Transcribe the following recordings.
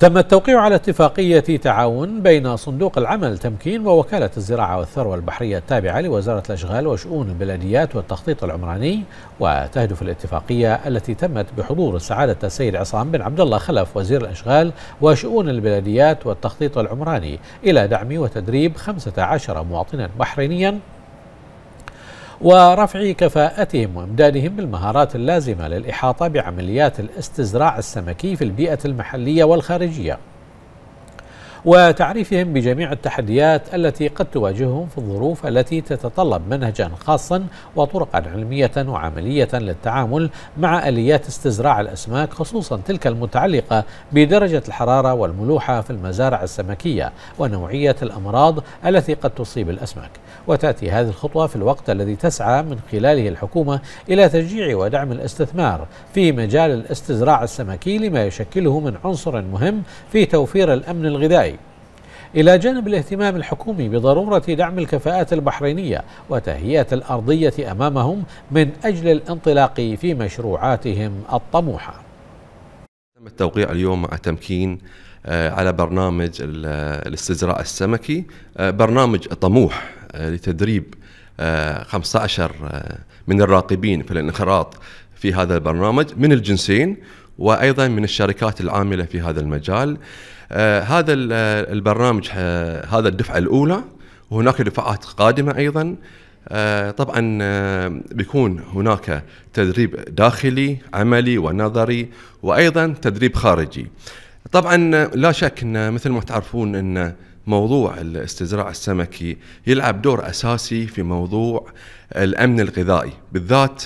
تم التوقيع على اتفاقية تعاون بين صندوق العمل تمكين ووكالة الزراعة والثروة البحرية التابعة لوزارة الأشغال وشؤون البلديات والتخطيط العمراني وتهدف الاتفاقية التي تمت بحضور سعادة السيد عصام بن عبد الله خلف وزير الأشغال وشؤون البلديات والتخطيط العمراني إلى دعم وتدريب 15 مواطنا بحرينيا ورفع كفاءتهم وإمدادهم بالمهارات اللازمة للإحاطة بعمليات الاستزراع السمكي في البيئة المحلية والخارجية. وتعريفهم بجميع التحديات التي قد تواجههم في الظروف التي تتطلب منهجا خاصا وطرقا علمية وعملية للتعامل مع آليات استزراع الأسماك خصوصا تلك المتعلقة بدرجة الحرارة والملوحة في المزارع السمكية ونوعية الأمراض التي قد تصيب الأسماك. وتأتي هذه الخطوة في الوقت الذي تسعى من خلاله الحكومة إلى تشجيع ودعم الاستثمار في مجال الاستزراع السمكي لما يشكله من عنصر مهم في توفير الأمن الغذائي. إلى جانب الاهتمام الحكومي بضرورة دعم الكفاءات البحرينية وتهيئة الأرضية أمامهم من أجل الانطلاق في مشروعاتهم الطموحة. تم التوقيع اليوم مع تمكين آه، على برنامج الاستزراع السمكي آه، برنامج طموح آه، لتدريب 15 من الراقبين في الانخراط في هذا البرنامج من الجنسين. وأيضا من الشركات العاملة في هذا المجال. آه هذا البرنامج آه هذا الدفعة الأولى وهناك دفعات قادمة أيضا. آه طبعا بيكون هناك تدريب داخلي عملي ونظري وأيضا تدريب خارجي. طبعا لا شك أن مثل ما تعرفون أن موضوع الاستزراع السمكي يلعب دور أساسي في موضوع الأمن الغذائي بالذات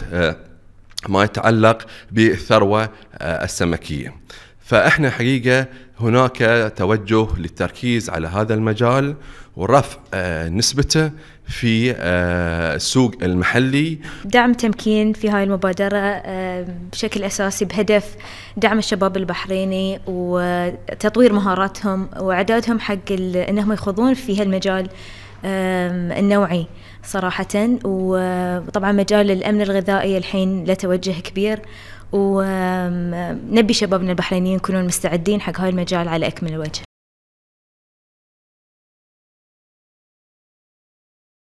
ما يتعلق بالثروة آه، السمكية. فإحنا حقيقة هناك توجه للتركيز على هذا المجال ورفع آه، نسبته في آه، السوق المحلي دعم تمكين في هاي المبادرة بشكل أساسي بهدف دعم الشباب البحريني وتطوير مهاراتهم وإعدادهم حق أنهم يخوضون في هالمجال النوعي صراحة. وطبعا مجال الأمن الغذائي الحين له توجه كبير. ونبي شبابنا البحرينيين يكونون مستعدين حق هاي المجال على أكمل وجه.